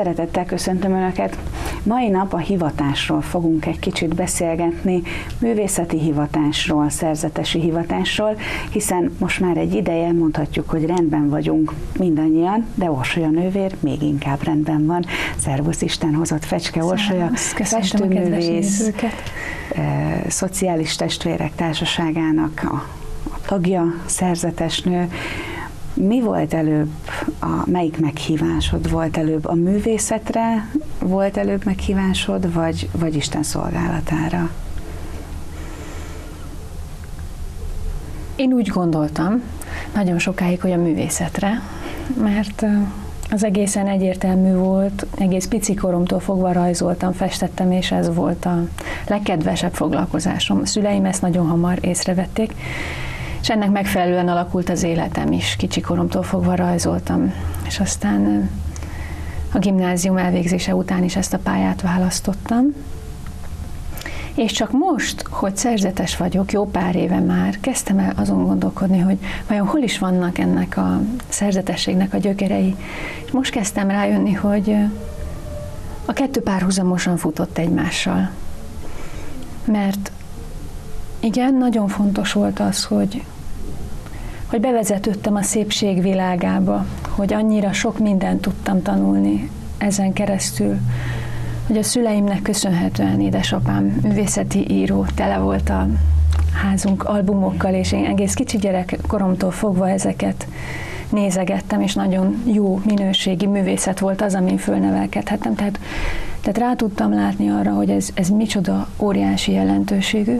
Szeretettel köszöntöm Önöket! Mai nap a hivatásról fogunk egy kicsit beszélgetni, művészeti hivatásról, szerzetesi hivatásról, hiszen most már egy ideje mondhatjuk, hogy rendben vagyunk mindannyian, de Orsolya nővér még inkább rendben van. Szervusz Isten hozott Fecske Orsolya, festőművész, e, szociális testvérek társaságának a, a tagja, szerzetes nő. Mi volt előbb, a, melyik meghívásod volt előbb? A művészetre volt előbb meghívásod, vagy, vagy Isten szolgálatára? Én úgy gondoltam nagyon sokáig, hogy a művészetre, mert az egészen egyértelmű volt, egész pici koromtól fogva rajzoltam, festettem, és ez volt a legkedvesebb foglalkozásom. A szüleim ezt nagyon hamar észrevették, és ennek megfelelően alakult az életem is. Kicsi koromtól fogva rajzoltam, és aztán a gimnázium elvégzése után is ezt a pályát választottam. És csak most, hogy szerzetes vagyok, jó pár éve már, kezdtem el azon gondolkodni, hogy vajon hol is vannak ennek a szerzetességnek a gyökerei. És most kezdtem rájönni, hogy a kettő párhuzamosan futott egymással. Mert igen, nagyon fontos volt az, hogy, hogy bevezetődtem a szépség világába, hogy annyira sok mindent tudtam tanulni ezen keresztül, hogy a szüleimnek köszönhetően édesapám művészeti író, tele volt a házunk albumokkal, és én egész kicsi gyerek koromtól fogva ezeket nézegettem, és nagyon jó minőségi művészet volt az, amin fölnevelkedhettem. Tehát tehát rá tudtam látni arra, hogy ez, ez micsoda óriási jelentőségű.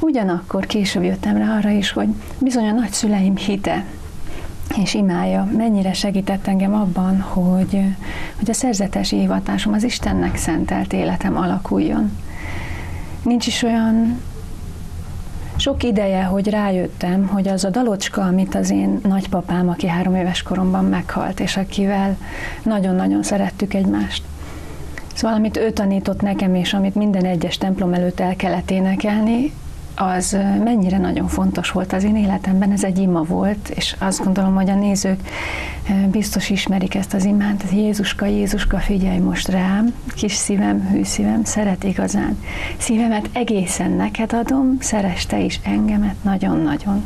Ugyanakkor később jöttem rá arra is, hogy bizony a nagyszüleim hite és imája mennyire segített engem abban, hogy, hogy a szerzetesi hivatásom az Istennek szentelt életem alakuljon. Nincs is olyan sok ideje, hogy rájöttem, hogy az a dalocska, amit az én nagypapám, aki három éves koromban meghalt, és akivel nagyon-nagyon szerettük egymást, Szóval, amit ő tanított nekem, és amit minden egyes templom előtt el kellett énekelni, az mennyire nagyon fontos volt az én életemben, ez egy ima volt, és azt gondolom, hogy a nézők biztos ismerik ezt az imánt, hogy Jézuska, Jézuska, figyelj most rám, kis szívem, hű szívem, szeret igazán. Szívemet egészen neked adom, szeres te is engemet nagyon-nagyon.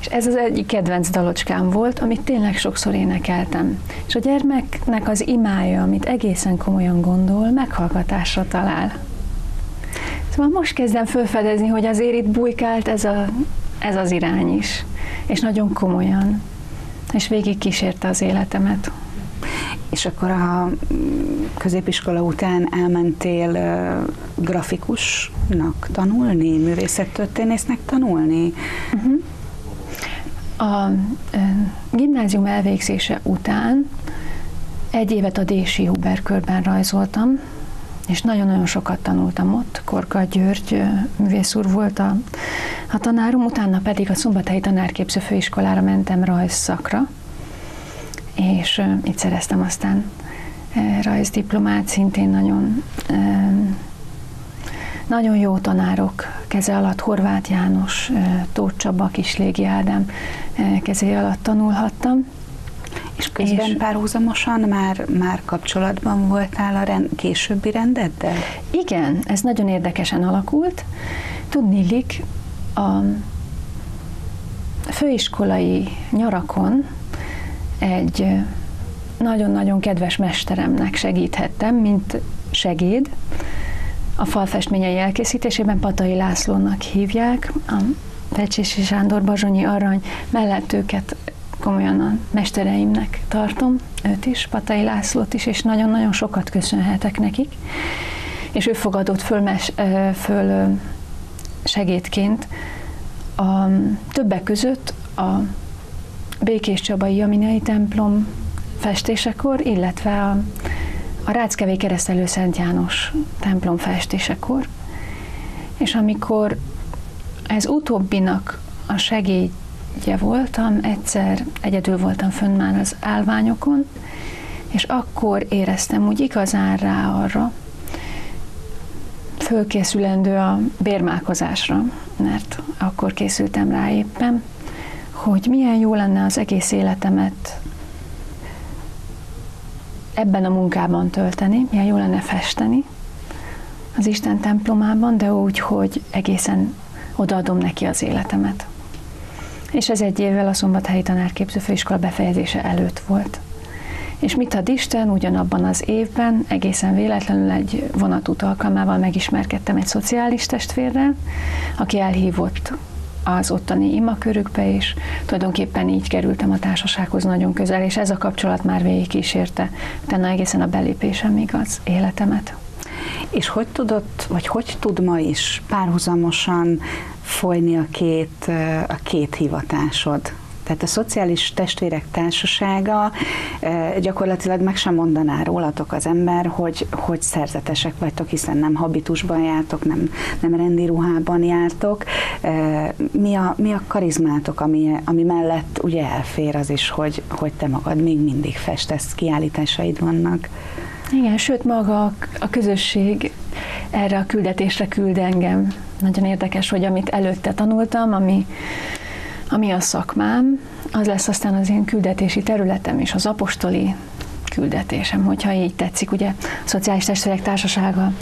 És ez az egyik kedvenc dalocskám volt, amit tényleg sokszor énekeltem. És a gyermeknek az imája, amit egészen komolyan gondol, meghallgatásra talál. Szóval most kezdem felfedezni, hogy azért itt bujkált ez, a, ez az irány is. És nagyon komolyan. És végig kísérte az életemet. És akkor a középiskola után elmentél grafikusnak tanulni, művészettörténésznek tanulni? Uh-huh. A gimnázium elvégzése után egy évet a Dési Huber körben rajzoltam, és nagyon-nagyon sokat tanultam ott. Korka György művész úr volt a, a tanárom, utána pedig a Szombathelyi Tanárképző Főiskolára mentem rajzszakra, és itt szereztem aztán rajzdiplomát, szintén nagyon nagyon jó tanárok keze alatt, Horváth János, Tóth Csaba, Kislégi Ádám keze alatt tanulhattam. És közben és párhuzamosan már, már kapcsolatban voltál a rend, későbbi rendeddel? Igen, ez nagyon érdekesen alakult. Tudnélik, a főiskolai nyarakon egy nagyon-nagyon kedves mesteremnek segíthettem, mint segéd, a falfestményei elkészítésében Patai Lászlónak hívják, a Vecsési Sándor Bazsonyi Arany mellett őket komolyan a mestereimnek tartom, őt is, Patai Lászlót is, és nagyon-nagyon sokat köszönhetek nekik. És ő fogadott föl, mes, föl segédként a többek között a Békés Csabai Jaminai templom festésekor, illetve a a Ráckevé keresztelő Szent János templom festésekor, és amikor ez utóbbinak a segédje voltam, egyszer egyedül voltam fönn már az állványokon, és akkor éreztem úgy igazán rá arra, fölkészülendő a bérmálkozásra, mert akkor készültem rá éppen, hogy milyen jó lenne az egész életemet ebben a munkában tölteni, milyen jó lenne festeni az Isten templomában, de úgy, hogy egészen odaadom neki az életemet. És ez egy évvel a Szombathelyi Tanárképző Főiskola befejezése előtt volt. És mit ad Isten, ugyanabban az évben egészen véletlenül egy vonatút alkalmával megismerkedtem egy szociális testvérrel, aki elhívott az ottani imakörükbe, és tulajdonképpen így kerültem a társasághoz nagyon közel, és ez a kapcsolat már végig kísérte, utána egészen a belépésemig az életemet. És hogy tudott, vagy hogy tud ma is párhuzamosan folyni a két, a két hivatásod? Tehát a Szociális Testvérek Társasága gyakorlatilag meg sem mondaná rólatok az ember, hogy, hogy szerzetesek vagytok, hiszen nem habitusban jártok, nem, nem rendi ruhában jártok. Mi a, mi a karizmátok, ami, ami mellett ugye elfér az is, hogy, hogy te magad még mindig festesz, kiállításaid vannak? Igen, sőt maga a közösség erre a küldetésre küld engem. Nagyon érdekes, hogy amit előtte tanultam, ami, ami a szakmám, az lesz aztán az én küldetési területem és az apostoli küldetésem, hogyha így tetszik. Ugye a Szociális Testvérek Társasága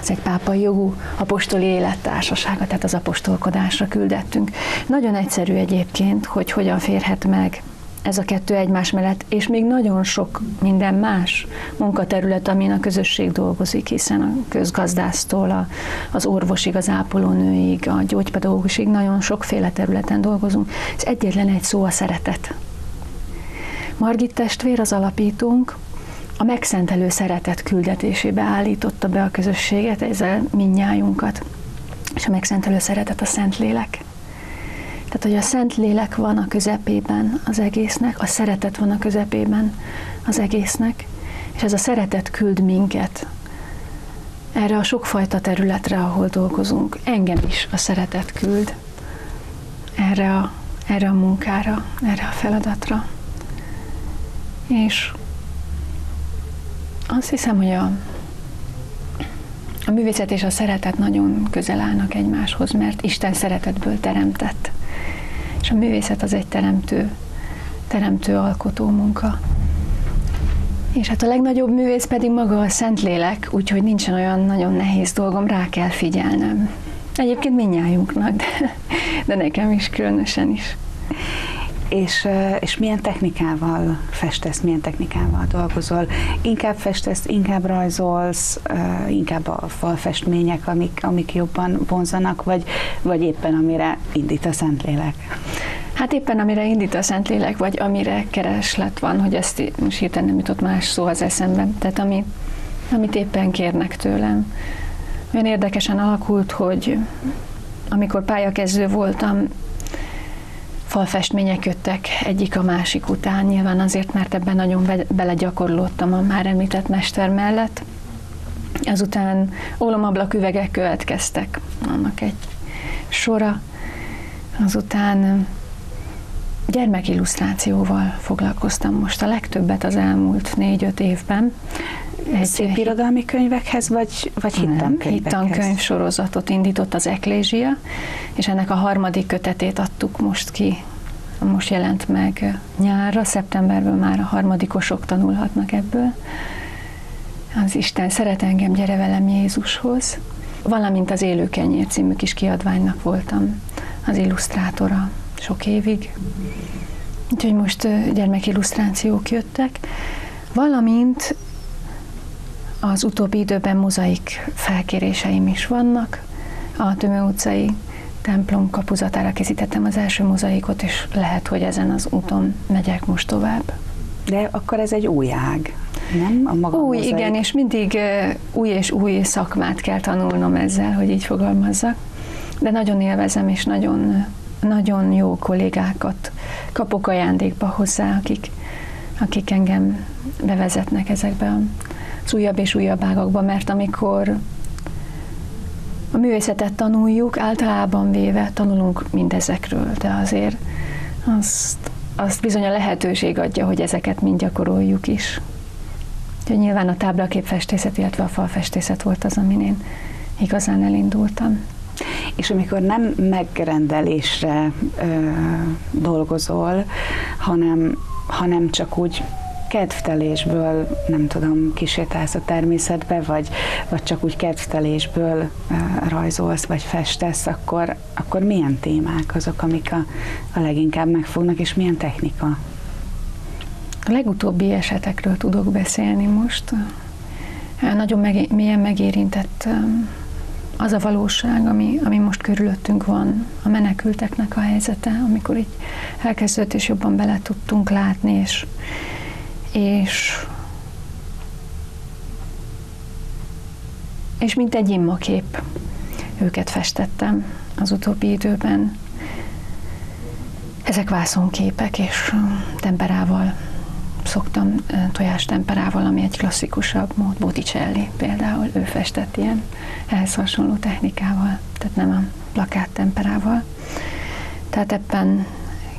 az egy pápai jogú apostoli élettársasága, tehát az apostolkodásra küldettünk. Nagyon egyszerű egyébként, hogy hogyan férhet meg ez a kettő egymás mellett, és még nagyon sok minden más munkaterület, amin a közösség dolgozik, hiszen a közgazdásztól a, az orvosig, az ápolónőig, a gyógypedagógusig nagyon sokféle területen dolgozunk. Ez egyetlen egy szó a szeretet. Margit testvér, az alapítónk, a megszentelő szeretet küldetésébe állította be a közösséget, ezzel minnyájunkat. És a megszentelő szeretet a Szentlélek. Tehát, hogy a Szent Lélek van a közepében az egésznek, a szeretet van a közepében az egésznek, és ez a szeretet küld minket erre a sokfajta területre, ahol dolgozunk. Engem is a szeretet küld erre a, erre a munkára, erre a feladatra. És azt hiszem, hogy a, a művészet és a szeretet nagyon közel állnak egymáshoz, mert Isten szeretetből teremtett. És a művészet az egy teremtő, teremtő alkotó munka. És hát a legnagyobb művész pedig maga a Szentlélek, úgyhogy nincsen olyan nagyon nehéz dolgom, rá kell figyelnem. Egyébként mindnyájunknak, de, de nekem is különösen is. És, és milyen technikával festesz, milyen technikával dolgozol? Inkább festesz, inkább rajzolsz, inkább a falfestmények, amik, amik jobban vonzanak, vagy, vagy éppen amire indít a Szentlélek? Hát éppen amire indít a Szentlélek, vagy amire kereslet van, hogy ezt most hirtelen nem jutott más szó az eszembe. Tehát ami, amit éppen kérnek tőlem. Olyan érdekesen alakult, hogy amikor pályakezdő voltam, falfestmények jöttek egyik a másik után, nyilván azért, mert ebben nagyon be, belegyakorlottam a már említett mester mellett. Azután ólomablak üvegek következtek, annak egy sora. Azután gyermekillusztrációval foglalkoztam most a legtöbbet az elmúlt négy-öt évben. Egy Szép irodalmi könyvekhez, vagy, vagy hittankönyvekhez? Hittankönyv sorozatot indított az Eklézsia, és ennek a harmadik kötetét adtuk most ki. Most jelent meg nyárra, szeptemberben már a harmadikosok tanulhatnak ebből. Az Isten szeret engem, gyere velem Jézushoz. Valamint az Élőkenyér című kis kiadványnak voltam az illusztrátora sok évig. Úgyhogy most gyermekillusztrációk jöttek. Valamint az utóbbi időben mozaik felkéréseim is vannak. A Tömő utcai templom kapuzatára készítettem az első mozaikot, és lehet, hogy ezen az úton megyek most tovább. De akkor ez egy új ág, nem? A maga új, mozaik. igen, és mindig új és új szakmát kell tanulnom ezzel, hogy így fogalmazzak. De nagyon élvezem, és nagyon, nagyon jó kollégákat kapok ajándékba hozzá, akik, akik engem bevezetnek ezekbe a az újabb és újabb ágakba, mert amikor a művészetet tanuljuk, általában véve tanulunk mindezekről, de azért azt, azt bizony a lehetőség adja, hogy ezeket mind gyakoroljuk is. Úgyhogy nyilván a táblaképfestészet, illetve a falfestészet volt az, amin én igazán elindultam. És amikor nem megrendelésre ö, dolgozol, hanem, hanem csak úgy kedvtelésből, nem tudom, kísértálsz a természetbe, vagy, vagy csak úgy kedvtelésből rajzolsz, vagy festesz, akkor, akkor milyen témák azok, amik a, a leginkább megfognak, és milyen technika? A legutóbbi esetekről tudok beszélni most. Nagyon meg, mélyen megérintett az a valóság, ami, ami most körülöttünk van, a menekülteknek a helyzete, amikor így elkezdődött és jobban bele tudtunk látni, és, és és mint egy immakép őket festettem az utóbbi időben. Ezek vászonképek, és temperával szoktam tojás temperával, ami egy klasszikusabb mód, Botticelli például, ő festett ilyen ehhez hasonló technikával, tehát nem a plakát temperával. Tehát ebben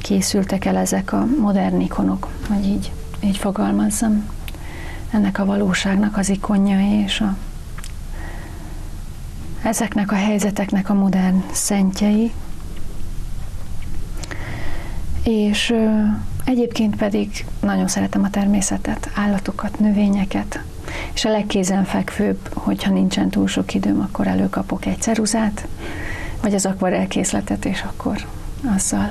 készültek el ezek a modern ikonok, hogy így, így fogalmazzam, ennek a valóságnak az ikonjai és a, ezeknek a helyzeteknek a modern szentjei. És Egyébként pedig nagyon szeretem a természetet, állatokat, növényeket, és a legkézenfekvőbb, hogyha nincsen túl sok időm, akkor előkapok egy ceruzát, vagy az akvarelkészletet, és akkor azzal,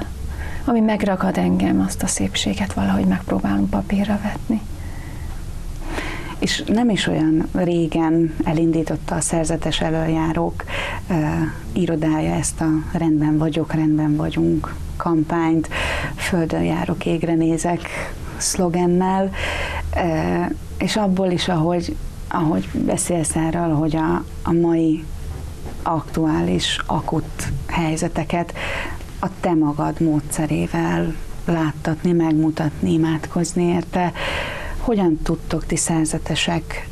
ami megragad engem, azt a szépséget valahogy megpróbálom papírra vetni. És nem is olyan régen elindította a szerzetes előjárók uh, irodája ezt a rendben vagyok, rendben vagyunk kampányt, földön járok, égre nézek szlogennel, e, és abból is, ahogy, ahogy beszélsz erről, hogy a, a mai aktuális, akut helyzeteket a te magad módszerével láttatni, megmutatni, imádkozni érte. Hogyan tudtok ti szerzetesek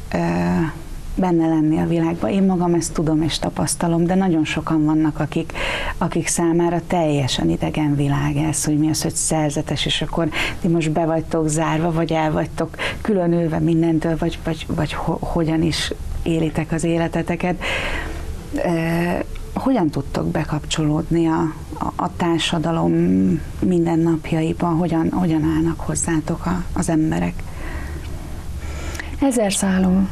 benne lenni a világban. Én magam ezt tudom és tapasztalom, de nagyon sokan vannak, akik, akik számára teljesen idegen világ ez, hogy mi az, hogy szerzetes, és akkor ti most be vagytok zárva, vagy el vagytok különülve mindentől, vagy, vagy, vagy ho, hogyan is élitek az életeteket. Hogyan tudtok bekapcsolódni a, a, a társadalom mindennapjaiban, hogyan, hogyan állnak hozzátok a, az emberek? Ezer szálon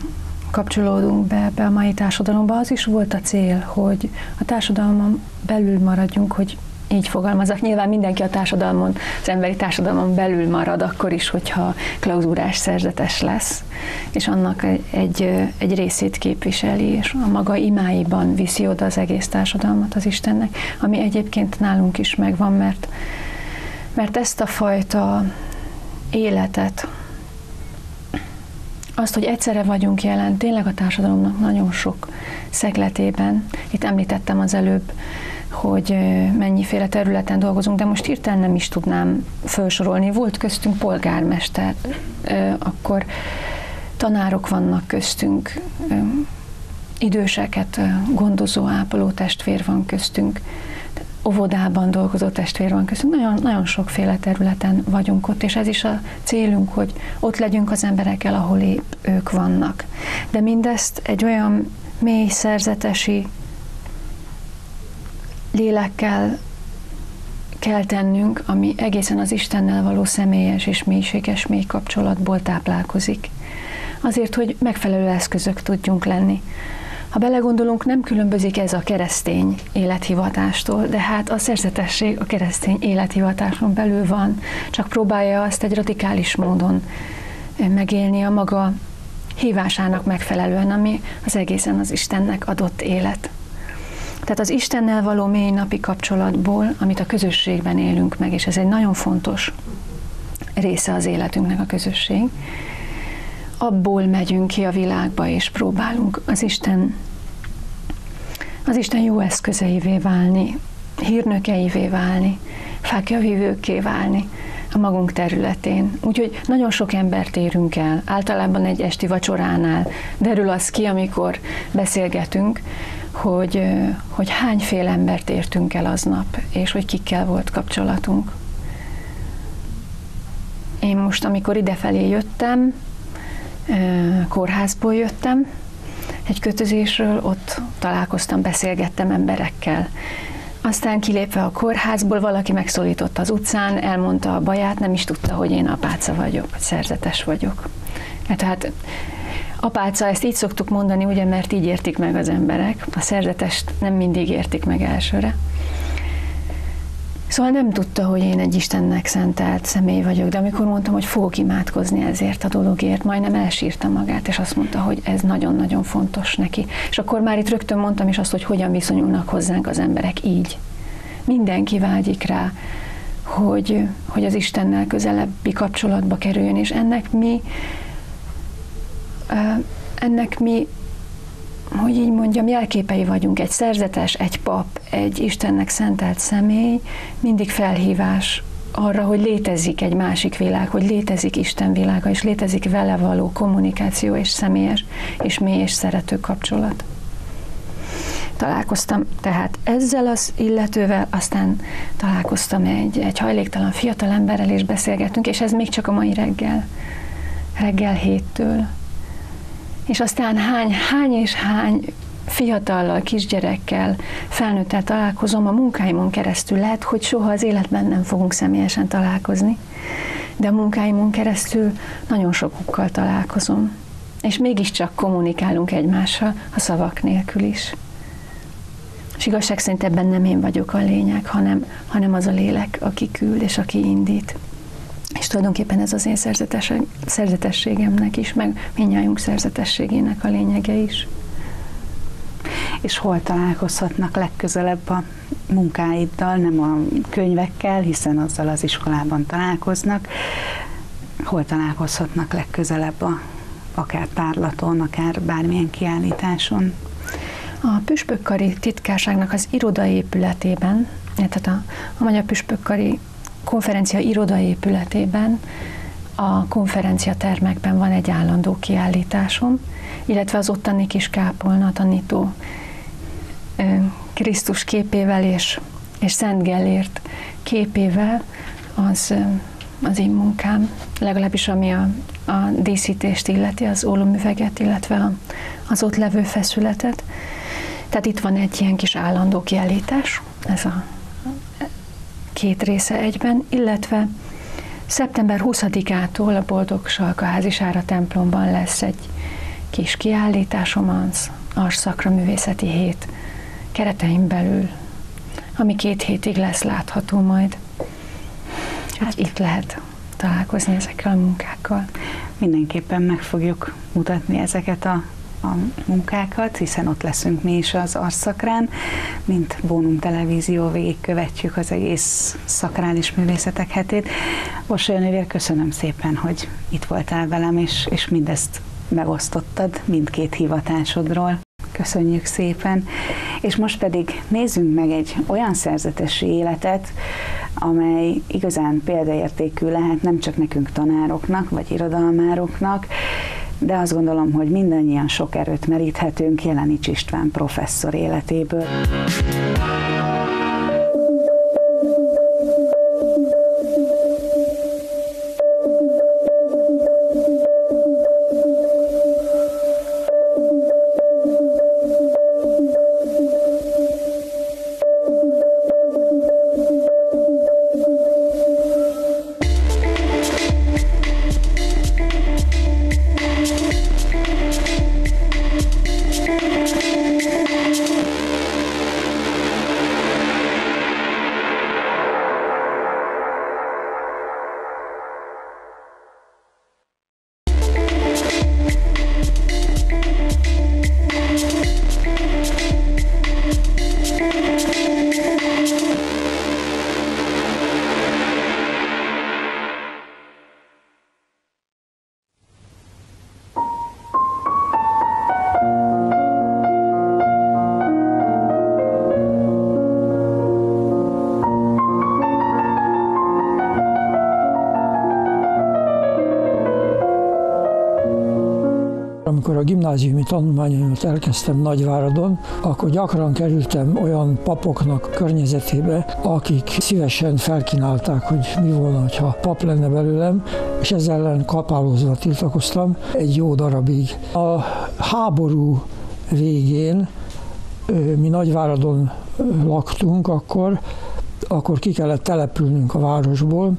kapcsolódunk be be a mai társadalomba, az is volt a cél, hogy a társadalmon belül maradjunk, hogy így fogalmazok. Nyilván mindenki a társadalmon, az emberi társadalmon belül marad akkor is, hogyha klauzúrás szerzetes lesz, és annak egy, egy részét képviseli, és a maga imáiban viszi oda az egész társadalmat az Istennek, ami egyébként nálunk is megvan, mert, mert ezt a fajta életet, azt, hogy egyszerre vagyunk jelen, tényleg a társadalomnak nagyon sok szegletében. Itt említettem az előbb, hogy mennyiféle területen dolgozunk, de most hirtelen nem is tudnám felsorolni. Volt köztünk polgármester, akkor tanárok vannak köztünk, időseket gondozó, ápoló testvér van köztünk, óvodában dolgozó testvér van köztünk, nagyon, nagyon sokféle területen vagyunk ott, és ez is a célunk, hogy ott legyünk az emberekkel, ahol épp ők vannak. De mindezt egy olyan mély szerzetesi lélekkel kell tennünk, ami egészen az Istennel való személyes és mélységes mély kapcsolatból táplálkozik. Azért, hogy megfelelő eszközök tudjunk lenni ha belegondolunk, nem különbözik ez a keresztény élethivatástól, de hát a szerzetesség a keresztény élethivatáson belül van, csak próbálja azt egy radikális módon megélni a maga hívásának megfelelően, ami az egészen az Istennek adott élet. Tehát az Istennel való mély napi kapcsolatból, amit a közösségben élünk meg, és ez egy nagyon fontos része az életünknek a közösség, abból megyünk ki a világba, és próbálunk az Isten, az Isten jó eszközeivé válni, hírnökeivé válni, fákjavívőkké válni a magunk területén. Úgyhogy nagyon sok embert érünk el. Általában egy esti vacsoránál derül az ki, amikor beszélgetünk, hogy, hogy hányféle embert értünk el aznap, és hogy kikkel volt kapcsolatunk. Én most, amikor idefelé jöttem, kórházból jöttem, egy kötözésről, ott találkoztam, beszélgettem emberekkel. Aztán kilépve a kórházból valaki megszólított az utcán, elmondta a baját, nem is tudta, hogy én apáca vagyok, vagy szerzetes vagyok. Hát, tehát apáca, ezt így szoktuk mondani, ugye, mert így értik meg az emberek. A szerzetest nem mindig értik meg elsőre. Szóval nem tudta, hogy én egy Istennek szentelt személy vagyok, de amikor mondtam, hogy fogok imádkozni ezért a dologért, majdnem elsírta magát, és azt mondta, hogy ez nagyon-nagyon fontos neki. És akkor már itt rögtön mondtam is azt, hogy hogyan viszonyulnak hozzánk az emberek így. Mindenki vágyik rá, hogy, hogy az Istennel közelebbi kapcsolatba kerüljön, és ennek mi ennek mi hogy így mondjam, jelképei vagyunk, egy szerzetes, egy pap, egy Istennek szentelt személy, mindig felhívás arra, hogy létezik egy másik világ, hogy létezik Isten világa, és létezik vele való kommunikáció és személyes és mély és szerető kapcsolat. Találkoztam tehát ezzel az illetővel, aztán találkoztam egy, egy hajléktalan fiatal emberrel, és beszélgettünk, és ez még csak a mai reggel, reggel héttől és aztán hány, hány és hány fiatallal, kisgyerekkel, felnőttel találkozom a munkáimon keresztül. Lehet, hogy soha az életben nem fogunk személyesen találkozni, de a munkáimon keresztül nagyon sokukkal találkozom. És mégiscsak kommunikálunk egymással a szavak nélkül is. És igazság szerint ebben nem én vagyok a lényeg, hanem, hanem az a lélek, aki küld és aki indít. És tulajdonképpen ez az én szerzetes, szerzetességemnek is, meg minnyájunk szerzetességének a lényege is. És hol találkozhatnak legközelebb a munkáiddal, nem a könyvekkel, hiszen azzal az iskolában találkoznak. Hol találkozhatnak legközelebb a, akár tárlaton, akár bármilyen kiállításon? A Püspökkari titkárságnak az irodaépületében, tehát a, a Magyar Püspökkari konferencia irodaépületében, a konferencia termekben van egy állandó kiállításom, illetve az ottani kis kápolna tanító Krisztus képével és, és Szent Gellért képével az, az én munkám, legalábbis ami a, a díszítést illeti, az ólomüveget, illetve a, az ott levő feszületet. Tehát itt van egy ilyen kis állandó kiállítás, ez a két része egyben, illetve szeptember 20-ától a Boldog Salkaházi Sára templomban lesz egy kis kiállításom az Ars Szakra Művészeti Hét keretein belül, ami két hétig lesz látható majd. Hát itt lehet találkozni ezekkel a munkákkal. Mindenképpen meg fogjuk mutatni ezeket a a munkákat, hiszen ott leszünk mi is az Arszakrán, mint Bónum Televízió, végigkövetjük az egész szakrális művészetek hetét. Orsolya nővér, köszönöm szépen, hogy itt voltál velem, és, és mindezt megosztottad mindkét hivatásodról. Köszönjük szépen. És most pedig nézzünk meg egy olyan szerzetesi életet, amely igazán példaértékű lehet nem csak nekünk tanároknak, vagy irodalmároknak, de azt gondolom, hogy mindannyian sok erőt meríthetünk Jelenics István professzor életéből. A gimnáziumi tanulmányaimat elkezdtem Nagyváradon, akkor gyakran kerültem olyan papoknak környezetébe, akik szívesen felkínálták, hogy mi volna, ha pap lenne belőlem, és ezzel ellen kapálózva tiltakoztam egy jó darabig. A háború végén mi Nagyváradon laktunk akkor, akkor ki kellett települnünk a városból,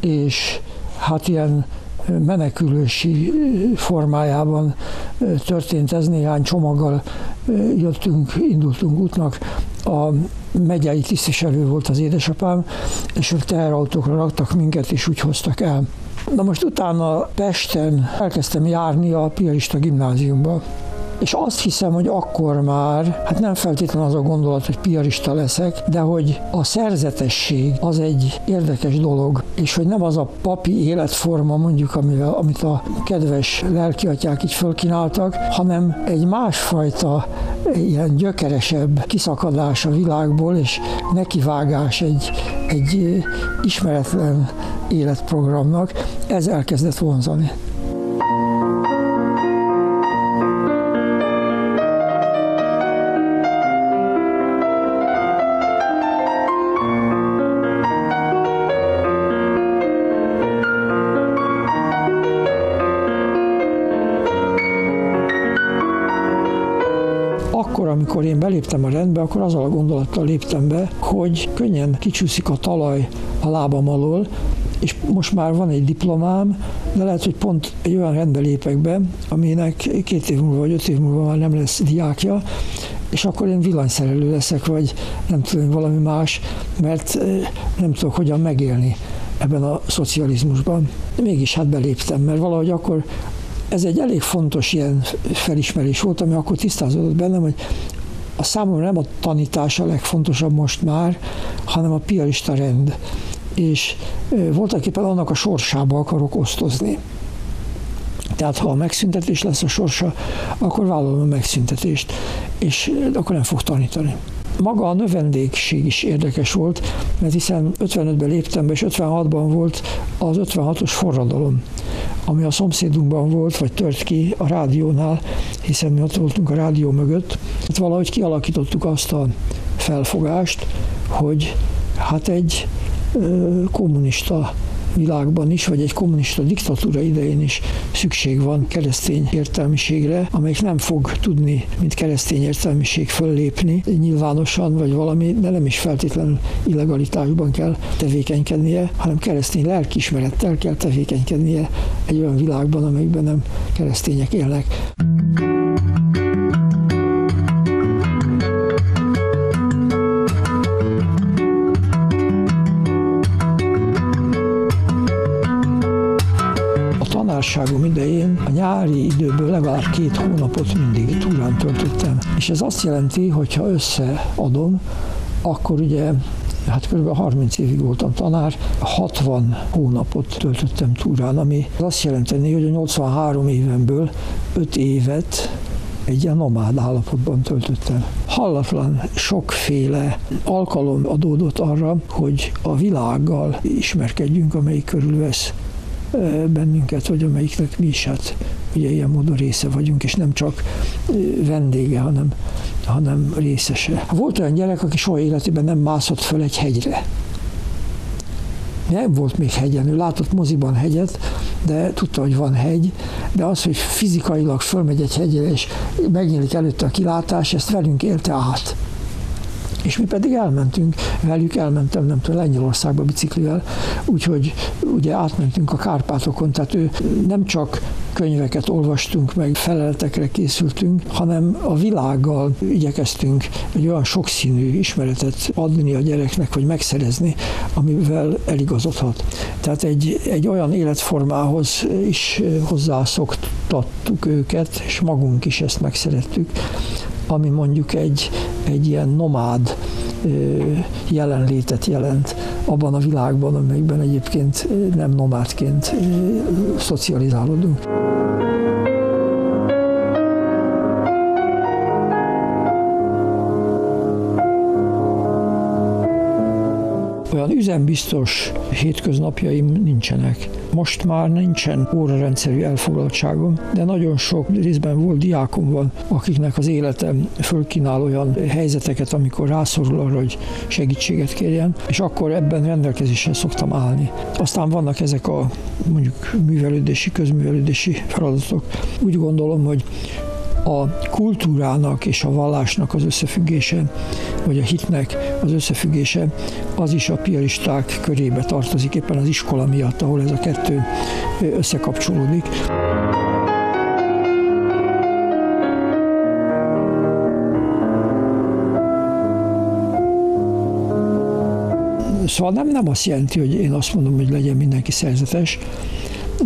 és hát ilyen menekülősi formájában történt ez, néhány csomaggal jöttünk, indultunk útnak, a megyei tisztviselő volt az édesapám, és ők teherautókra raktak minket, és úgy hoztak el. Na most utána Pesten elkezdtem járni a Piarista gimnáziumba. És azt hiszem, hogy akkor már, hát nem feltétlenül az a gondolat, hogy piarista leszek, de hogy a szerzetesség az egy érdekes dolog, és hogy nem az a papi életforma mondjuk, amivel, amit a kedves lelkiatyák így fölkínáltak, hanem egy másfajta ilyen gyökeresebb kiszakadás a világból, és nekivágás egy, egy ismeretlen életprogramnak, ez elkezdett vonzani. Amikor én beléptem a rendbe, akkor azzal a gondolattal léptem be, hogy könnyen kicsúszik a talaj a lábam alól, és most már van egy diplomám, de lehet, hogy pont egy olyan rendbe lépek be, aminek két év múlva vagy öt év múlva már nem lesz diákja, és akkor én villanyszerelő leszek, vagy nem tudom, valami más, mert eh, nem tudok hogyan megélni ebben a szocializmusban. Mégis hát beléptem, mert valahogy akkor ez egy elég fontos ilyen felismerés volt, ami akkor tisztázódott bennem, hogy a számomra nem a tanítás a legfontosabb most már, hanem a piarista rend. És voltak éppen annak a sorsába akarok osztozni. Tehát ha a megszüntetés lesz a sorsa, akkor vállalom a megszüntetést, és akkor nem fog tanítani. Maga a növendékség is érdekes volt, mert hiszen 55-ben léptem be, és 56-ban volt az 56-os forradalom, ami a szomszédunkban volt, vagy tört ki a rádiónál, hiszen mi ott voltunk a rádió mögött. Hát valahogy kialakítottuk azt a felfogást, hogy hát egy kommunista világban is, vagy egy kommunista diktatúra idején is szükség van keresztény értelmiségre, amelyik nem fog tudni, mint keresztény értelmiség föllépni nyilvánosan, vagy valami, de nem is feltétlenül illegalitásban kell tevékenykednie, hanem keresztény lelkiismerettel kell tevékenykednie egy olyan világban, amelyikben nem keresztények élnek. Tanárságom idején a nyári időből legalább két hónapot mindig túrán töltöttem. És ez azt jelenti, hogy ha összeadom, akkor ugye hát kb. 30 évig voltam tanár, 60 hónapot töltöttem túrán, ami azt jelenteni, hogy a 83 évenből 5 évet egy ilyen nomád állapotban töltöttem. Hallatlan sokféle alkalom adódott arra, hogy a világgal ismerkedjünk, amelyik körülvesz bennünket, vagy amelyiknek mi is hát ugye ilyen módon része vagyunk, és nem csak vendége, hanem, hanem részese. Volt olyan gyerek, aki soha életében nem mászott föl egy hegyre. Nem volt még hegyen, ő látott moziban hegyet, de tudta, hogy van hegy, de az, hogy fizikailag fölmegy egy hegyre, és megnyílik előtte a kilátás, ezt velünk élte át. És mi pedig elmentünk. Velük, elmentem nem tudom, Lengyelországba biciklivel, úgyhogy ugye átmentünk a Kárpátokon, tehát ő nem csak könyveket olvastunk, meg feleletekre készültünk, hanem a világgal igyekeztünk egy olyan sokszínű ismeretet adni a gyereknek, vagy megszerezni, amivel eligazodhat. Tehát egy, egy olyan életformához is hozzászoktattuk őket, és magunk is ezt megszerettük, ami mondjuk egy, egy ilyen nomád jelenlétet jelent abban a világban, amelyikben egyébként nem nomádként szocializálódunk. Üzembiztos hétköznapjaim nincsenek. Most már nincsen órarendszerű elfoglaltságom, de nagyon sok részben volt diákom van, akiknek az élete fölkínál olyan helyzeteket, amikor rászorul arra, hogy segítséget kérjen, és akkor ebben rendelkezésre szoktam állni. Aztán vannak ezek a mondjuk művelődési, közművelődési feladatok. Úgy gondolom, hogy a kultúrának és a vallásnak az összefüggése, vagy a hitnek az összefüggése, az is a piaristák körébe tartozik éppen az iskola miatt, ahol ez a kettő összekapcsolódik. Szóval nem, nem azt jelenti, hogy én azt mondom, hogy legyen mindenki szerzetes,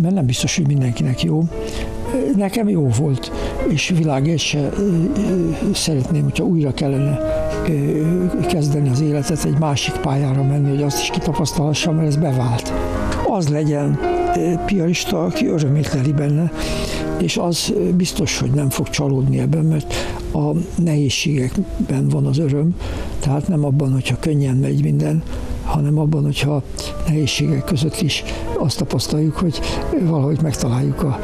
mert nem biztos, hogy mindenkinek jó. Nekem jó volt, és világért se szeretném, hogyha újra kellene kezdeni az életet, egy másik pályára menni, hogy azt is kitapasztalhassam, mert ez bevált. Az legyen piarista, aki örömét leli benne, és az biztos, hogy nem fog csalódni ebben, mert a nehézségekben van az öröm, tehát nem abban, hogyha könnyen megy minden, hanem abban, hogyha nehézségek között is azt tapasztaljuk, hogy valahogy megtaláljuk a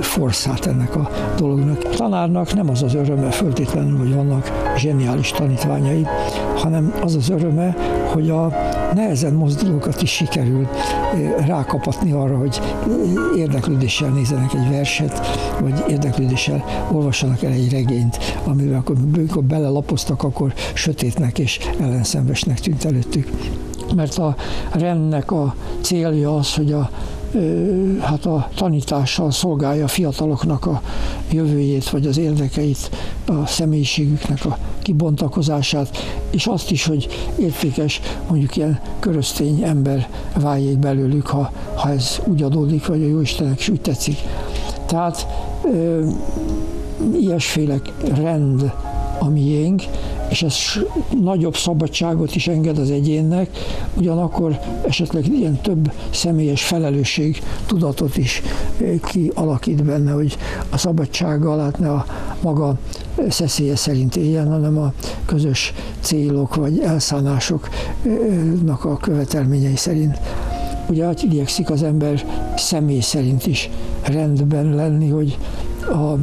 forszát ennek a dolognak. A tanárnak nem az az öröme föltétlenül, hogy vannak zseniális tanítványai, hanem az az öröme, hogy a nehezen mozdulókat is sikerül rákapatni arra, hogy érdeklődéssel nézenek egy verset, vagy érdeklődéssel olvassanak el egy regényt, amivel akkor, amikor belelapoztak, akkor sötétnek és ellenszenvesnek tűnt előttük mert a rendnek a célja az, hogy a, hát a tanítással szolgálja a fiataloknak a jövőjét, vagy az érdekeit, a személyiségüknek a kibontakozását, és azt is, hogy értékes mondjuk ilyen köröztény ember váljék belőlük, ha, ha ez úgy adódik, vagy a Jóistenek is úgy tetszik. Tehát ö, ilyesféle rend a miénk, és ez nagyobb szabadságot is enged az egyénnek, ugyanakkor esetleg ilyen több személyes felelősség tudatot is eh, kialakít benne, hogy a szabadsággal hát ne a maga szeszélye szerint éljen, hanem a közös célok vagy elszánásoknak a követelményei szerint. Ugye hát igyekszik az ember személy szerint is rendben lenni, hogy a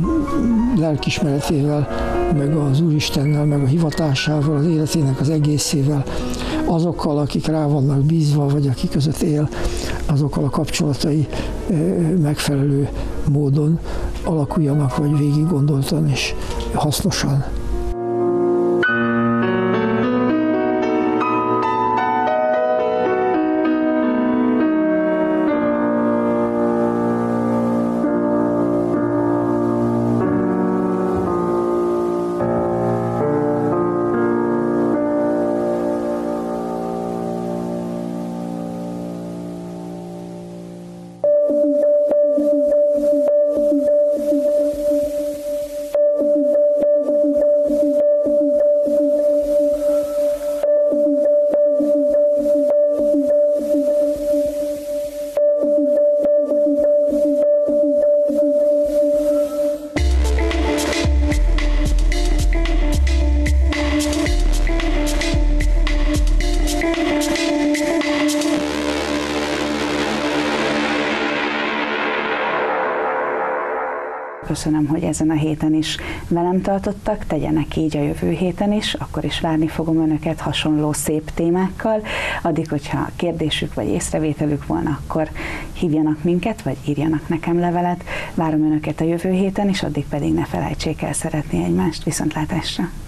lelkismeretével, meg az Úristennel, meg a hivatásával, az életének az egészével, azokkal, akik rá vannak bízva, vagy akik között él, azokkal a kapcsolatai megfelelő módon alakuljanak, vagy végig gondoltan és hasznosan. Köszönöm, hogy ezen a héten is velem tartottak, tegyenek így a jövő héten is, akkor is várni fogom Önöket hasonló szép témákkal. Addig, hogyha kérdésük vagy észrevételük volna, akkor hívjanak minket, vagy írjanak nekem levelet. Várom Önöket a jövő héten, és addig pedig ne felejtsék el szeretni egymást. Viszontlátásra!